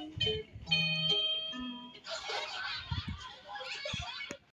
Thank you.